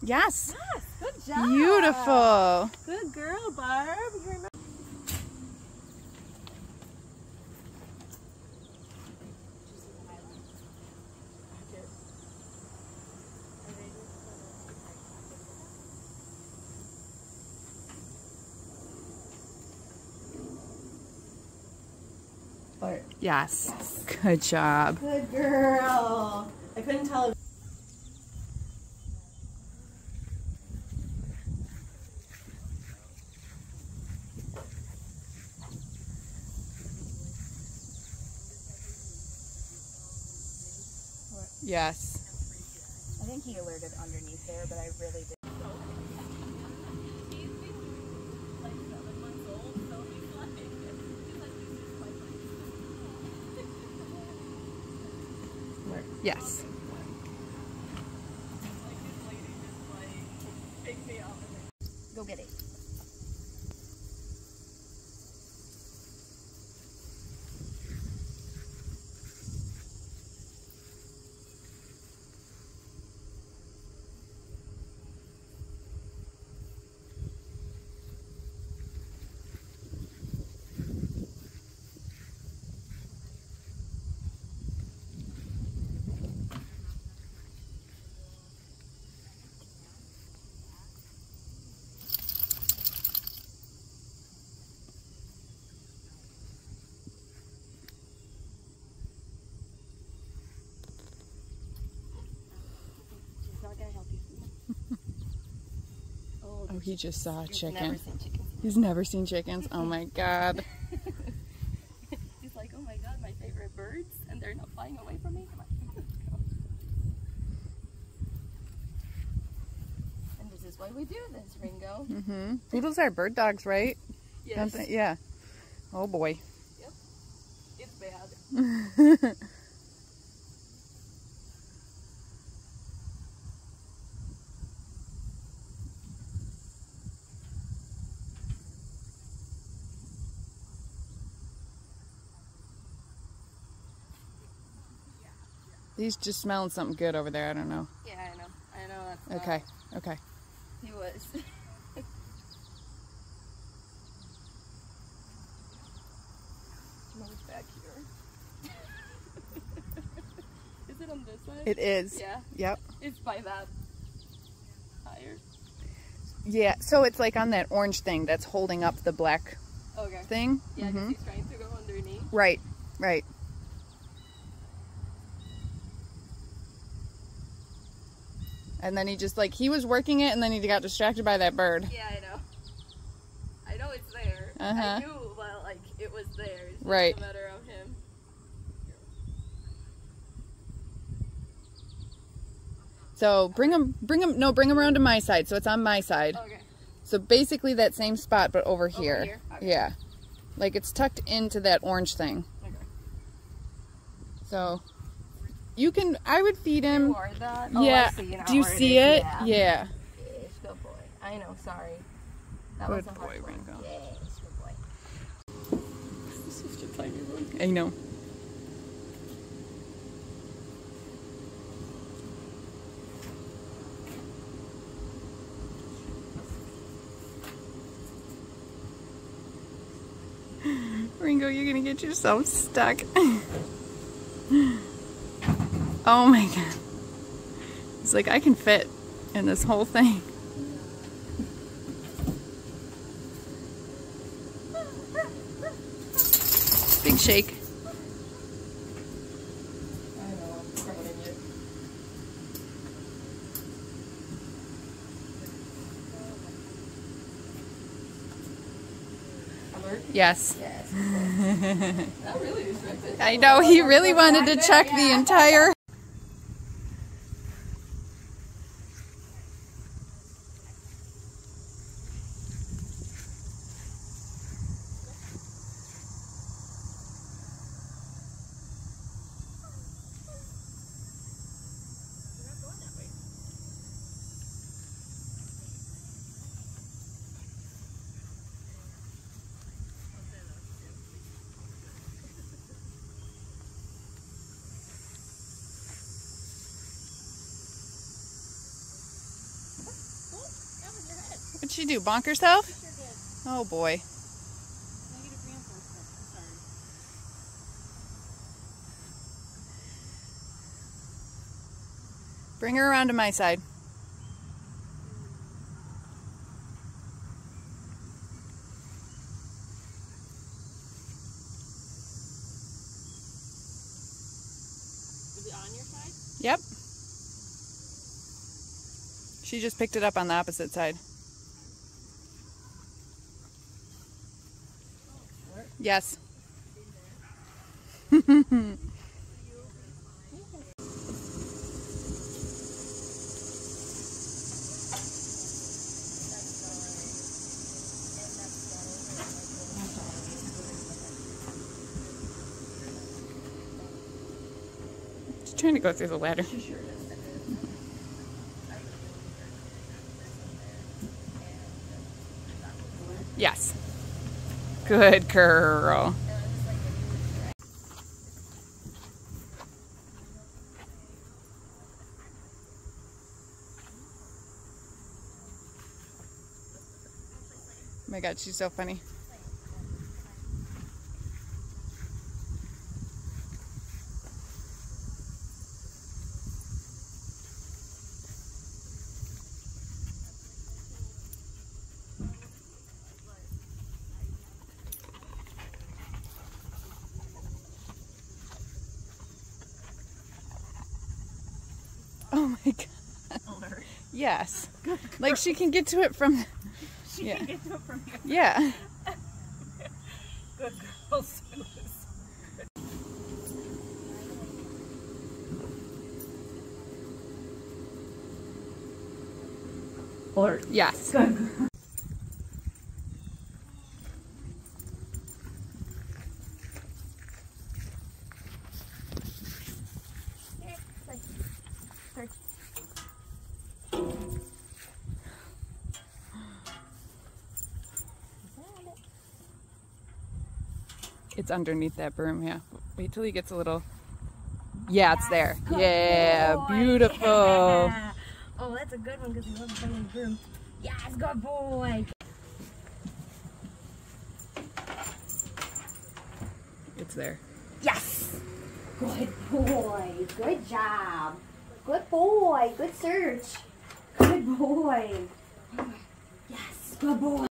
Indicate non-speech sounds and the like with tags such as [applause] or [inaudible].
there. Yes. Yes, good job. Beautiful. Good girl, Barb. You remember? Bart. Yes. Good job. Good girl. I couldn't tell. Yes. I think he alerted underneath there, but I really did. Yes. Oh, Oh, he just saw a you've chicken. never chickens. He's never seen chickens. Oh my god. [laughs] He's like, oh my god, my favorite birds, and they're not flying away from me. Come on. and this is why we do this, Ringo. Mm-hmm. Poodles are bird dogs, right? Yes. Yeah. Oh boy. Yep. It's bad. [laughs] He's just smelling something good over there. I don't know. Yeah, I know. I know that's Okay. Okay. He was. [laughs] Smells back here. [laughs] is it on this side? It is. Yeah, Yep. it's by that tire. Yeah. So it's like on that orange thing that's holding up the black Okay. thing. Yeah, 'cause Mhm. he's trying to go underneath. Right. Right. And then he just like he was working it, and then he got distracted by that bird. Yeah, I know. I know it's there. Uh-huh. I knew, but like it was there. It's Right. a matter of him. So bring him, bring him, no, bring him around to my side. So it's on my side. Okay. So basically that same spot, but over here. here? Okay. Yeah. Like it's tucked into that orange thing. Okay. So you can, I would feed him. Oh, yeah. see Do you see is. it? Yeah. Yeah. Yes, good boy. I know, sorry. That Good was a hard boy. Ringo. Yes, good boy. This is just tiny one. I know. [laughs] Ringo, you're gonna get yourself stuck. [laughs] oh my god. It's like I can fit in this whole thing. Big shake. I know, I'm promoting it. Alert? Yes. Yes. Not really distracted. I know, he really wanted to check the entire. She do? Bonk herself? Sure. Oh boy. Negative reinforcement. Sorry. Bring her around to my side. Is it on your side? Yep. She just picked it up on the opposite side. Yes. Trying to go through the ladder. Yes. Good girl. Oh my god, she's so funny. Oh my [laughs] god. Alert. Yes. Like she can get to it from [laughs] She Yeah. can get to it from here. yeah. Good girl, Suze. Alert. Yes. Good. It's underneath that broom, yeah. Wait till he gets a little Yeah, it's there. [laughs] Yeah, boy. beautiful. [laughs] oh, that's a good one because he loves the broom. Yes, good boy. It's there. Yes. Good boy. Good job. Good boy. Good search. Good boy. Yes, good boy.